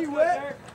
you wet? Yeah.